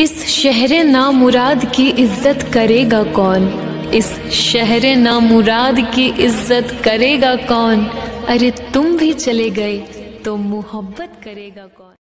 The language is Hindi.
इस शहर नामुराद की इज़्ज़त करेगा कौन? इस शहर नामुराद की इज़्ज़त करेगा कौन? अरे तुम भी चले गए तो मोहब्बत करेगा कौन?